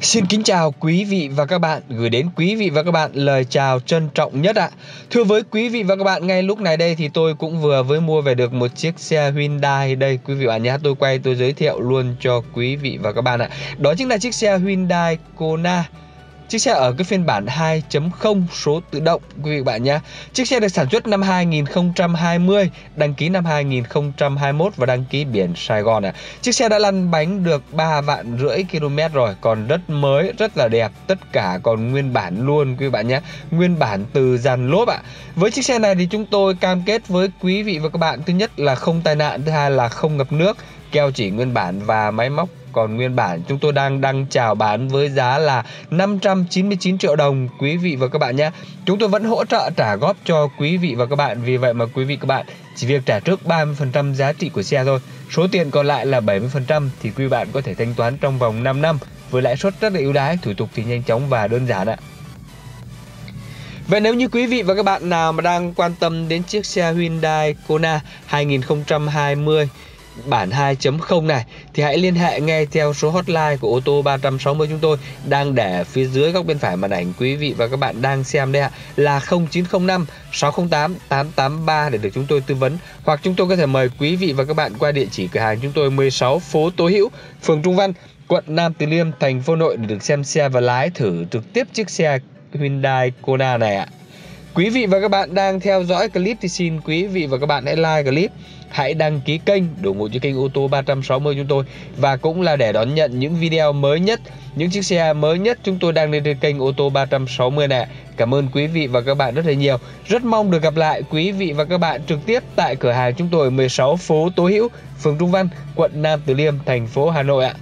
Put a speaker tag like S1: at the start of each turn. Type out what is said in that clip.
S1: Xin kính chào quý vị và các bạn, gửi đến quý vị và các bạn lời chào trân trọng nhất ạ. Thưa với quý vị và các bạn, ngay lúc này đây thì tôi cũng vừa mới mua về được một chiếc xe Hyundai đây quý vị bạn nhé. Tôi quay tôi giới thiệu luôn cho quý vị và các bạn ạ. Đó chính là chiếc xe Hyundai Kona Chiếc xe ở cái phiên bản 2.0 số tự động quý vị bạn nhé. Chiếc xe được sản xuất năm 2020, đăng ký năm 2021 và đăng ký biển Sài Gòn ạ. À. Chiếc xe đã lăn bánh được 3 vạn rưỡi km rồi, còn rất mới, rất là đẹp, tất cả còn nguyên bản luôn quý vị bạn nhé. Nguyên bản từ dàn lốp ạ. À. Với chiếc xe này thì chúng tôi cam kết với quý vị và các bạn thứ nhất là không tai nạn, thứ hai là không ngập nước, keo chỉ nguyên bản và máy móc còn nguyên bản chúng tôi đang đăng chào bán với giá là 599 triệu đồng quý vị và các bạn nhé. Chúng tôi vẫn hỗ trợ trả góp cho quý vị và các bạn vì vậy mà quý vị các bạn chỉ việc trả trước 30% giá trị của xe thôi. Số tiền còn lại là 70% thì quý bạn có thể thanh toán trong vòng 5 năm với lãi suất rất là ưu đãi, thủ tục thì nhanh chóng và đơn giản ạ. Vậy nếu như quý vị và các bạn nào mà đang quan tâm đến chiếc xe Hyundai Kona 2020 bản 2.0 này thì hãy liên hệ ngay theo số hotline của ô tô 360 chúng tôi đang để phía dưới góc bên phải màn ảnh quý vị và các bạn đang xem đây ạ là 0905 608 883 để được chúng tôi tư vấn hoặc chúng tôi có thể mời quý vị và các bạn qua địa chỉ cửa hàng chúng tôi 16 phố Tố Hữu, phường Trung Văn, quận Nam Từ Liêm, thành phố Nội để được xem xe và lái thử trực tiếp chiếc xe Hyundai Kona này ạ. Quý vị và các bạn đang theo dõi clip thì xin quý vị và các bạn hãy like clip, hãy đăng ký kênh ủng hộ cho kênh ô tô 360 chúng tôi và cũng là để đón nhận những video mới nhất, những chiếc xe mới nhất chúng tôi đang lên trên kênh ô tô 360 này. Cảm ơn quý vị và các bạn rất là nhiều. Rất mong được gặp lại quý vị và các bạn trực tiếp tại cửa hàng chúng tôi 16 phố Tố Hữu, phường Trung Văn, quận Nam Từ Liêm, thành phố Hà Nội ạ.